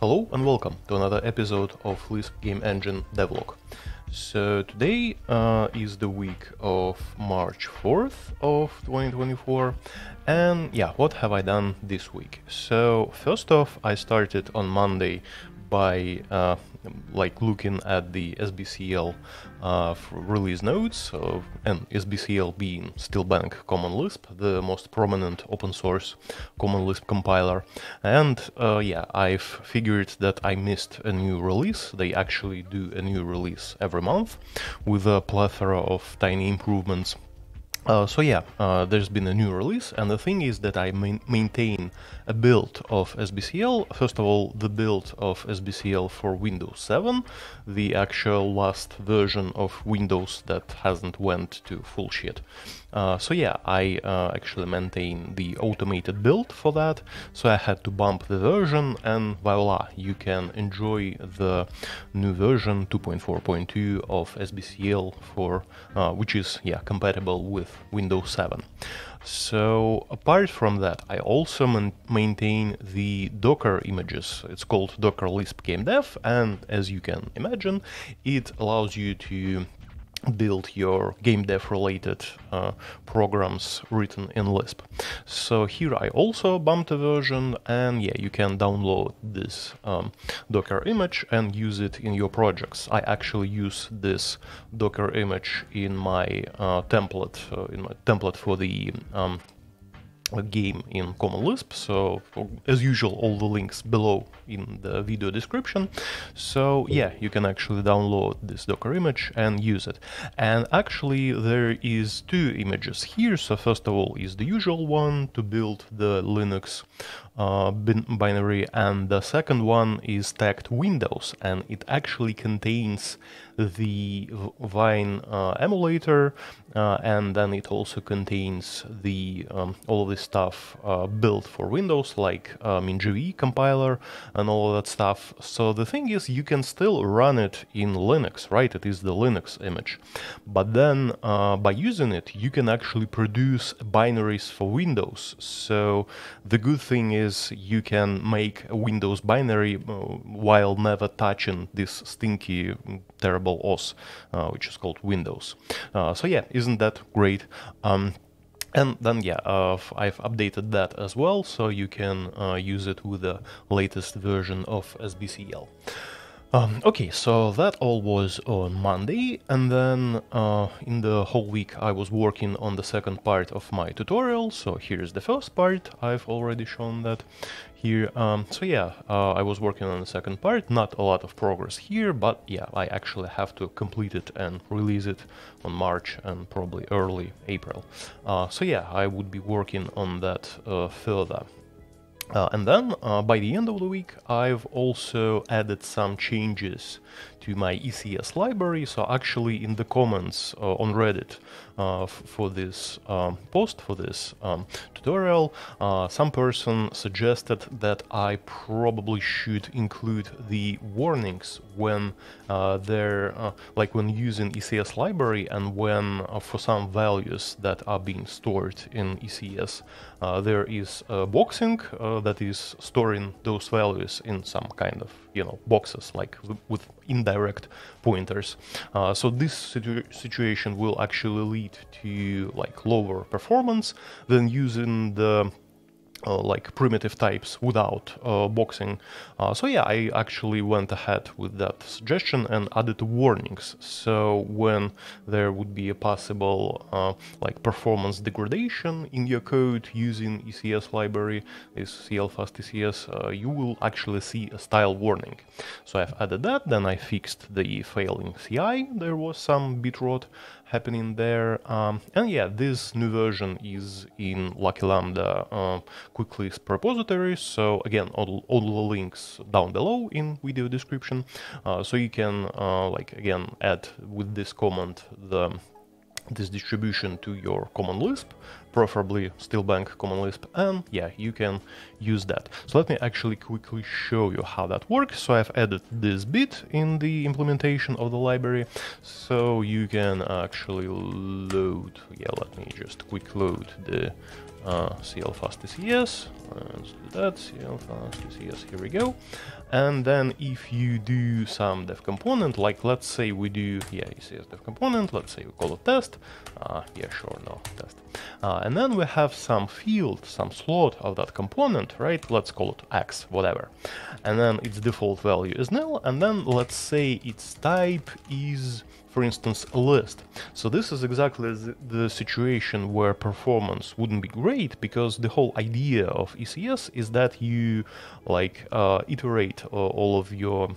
Hello and welcome to another episode of Lisp Game Engine Devlog. So today uh, is the week of March 4th of 2024 and yeah, what have I done this week? So first off, I started on Monday by uh, like looking at the SBCL uh, release notes, uh, and SBCL being Steelbank Common Lisp, the most prominent open source Common Lisp compiler. And uh, yeah, I've figured that I missed a new release. They actually do a new release every month with a plethora of tiny improvements uh, so yeah, uh, there's been a new release, and the thing is that I main maintain a build of SBCL. First of all, the build of SBCL for Windows 7, the actual last version of Windows that hasn't went to full shit. Uh, so yeah, I uh, actually maintain the automated build for that, so I had to bump the version, and voila, you can enjoy the new version 2.4.2 of SBCL for, uh, which is yeah compatible with Windows 7. So apart from that, I also maintain the Docker images. It's called Docker Lisp Game Dev, and as you can imagine, it allows you to build your game dev related uh, programs written in Lisp. So here I also bumped a version and yeah, you can download this um, Docker image and use it in your projects. I actually use this Docker image in my uh, template, uh, in my template for the um, game in Common Lisp. So as usual, all the links below in the video description. So yeah, you can actually download this Docker image and use it. And actually there is two images here. So first of all is the usual one to build the Linux uh, binary and the second one is tagged Windows and it actually contains the Wine uh, emulator uh, and then it also contains the um, all of this stuff uh, built for Windows like uh, MinGW compiler and all of that stuff. So the thing is you can still run it in Linux, right? It is the Linux image. But then by using it you can actually produce binaries for Windows. So the good thing is you can make a Windows binary while never touching this stinky terrible OS, uh, which is called Windows. Uh, so yeah, isn't that great? Um, and then yeah, uh, I've updated that as well, so you can uh, use it with the latest version of SBCL. Um, okay, so that all was on Monday, and then uh, in the whole week I was working on the second part of my tutorial, so here's the first part, I've already shown that here. Um, so yeah, uh, I was working on the second part, not a lot of progress here, but yeah, I actually have to complete it and release it on March and probably early April. Uh, so yeah, I would be working on that uh, further. Uh, and then uh, by the end of the week, I've also added some changes to my ECS library. So actually in the comments uh, on Reddit uh, for this um, post, for this um, tutorial, uh, some person suggested that I probably should include the warnings when they're, uh, like when using ECS library and when for some values that are being stored in ECS, there is boxing that is storing those values in some kind of, you know, boxes like with indirect pointers. Uh, so this situ situation will actually lead to like lower performance than using the uh, like primitive types without uh, boxing. Uh, so yeah, I actually went ahead with that suggestion and added warnings. So when there would be a possible uh, like performance degradation in your code using ECS library, is CLFast ECS, uh, you will actually see a style warning. So I've added that, then I fixed the failing CI, there was some bit rot happening there. Um, and yeah, this new version is in Lucky Lambda uh, repository. So again, all, all the links down below in video description. Uh, so you can uh, like again add with this command the this distribution to your common Lisp preferably Steelbank Common Lisp, and yeah, you can use that. So let me actually quickly show you how that works. So I've added this bit in the implementation of the library, so you can actually load, yeah, let me just quick load the uh, CLFast ECS, let's do that, CLFast ECS, here we go. And then if you do some dev component, like let's say we do, yeah, ECS dev component, let's say we call it test, uh, yeah, sure, no, test. Uh, and then we have some field, some slot of that component, right? Let's call it x, whatever. And then its default value is nil, and then let's say its type is for instance, a list. So this is exactly the situation where performance wouldn't be great because the whole idea of ECS is that you like uh, iterate uh, all of your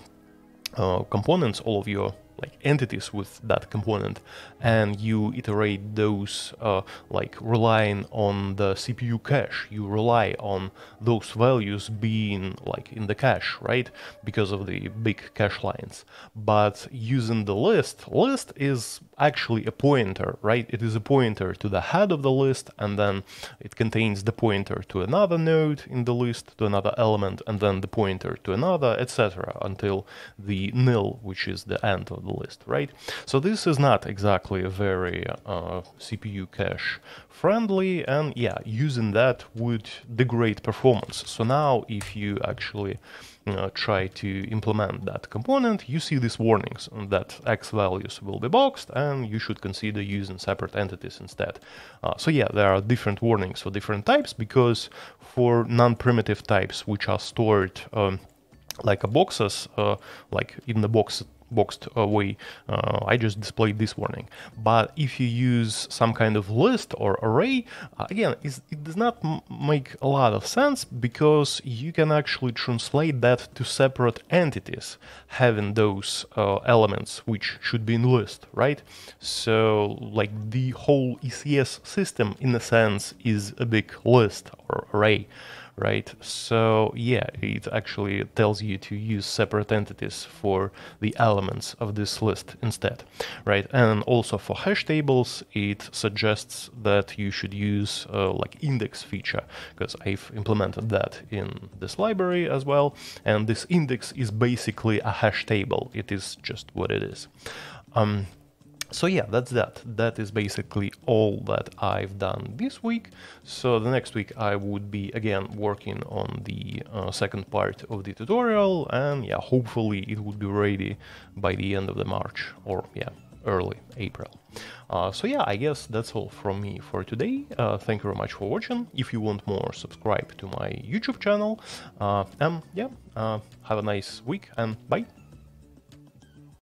uh, components, all of your like entities with that component and you iterate those uh, like relying on the CPU cache. You rely on those values being like in the cache right? Because of the big cache lines. But using the list list is actually a pointer right? It is a pointer to the head of the list and then it contains the pointer to another node in the list to another element and then the pointer to another etc until the nil which is the end of the list, right? So this is not exactly a very uh, CPU cache friendly, and yeah, using that would degrade performance. So now if you actually uh, try to implement that component, you see these warnings that X values will be boxed and you should consider using separate entities instead. Uh, so yeah, there are different warnings for different types because for non-primitive types which are stored um, like a boxes, uh, like in the box boxed way, uh, I just displayed this warning. But if you use some kind of list or array, uh, again, it does not make a lot of sense because you can actually translate that to separate entities having those uh, elements which should be in list, right? So like the whole ECS system in a sense is a big list or array right? So yeah, it actually tells you to use separate entities for the elements of this list instead, right? And also for hash tables, it suggests that you should use uh, like index feature because I've implemented that in this library as well. And this index is basically a hash table. It is just what it is. Um, so yeah, that's that. That is basically all that I've done this week. So the next week I would be again working on the uh, second part of the tutorial and yeah, hopefully it would be ready by the end of the March or yeah, early April. Uh, so yeah, I guess that's all from me for today. Uh, thank you very much for watching. If you want more, subscribe to my YouTube channel. Uh, and yeah, uh, have a nice week and bye.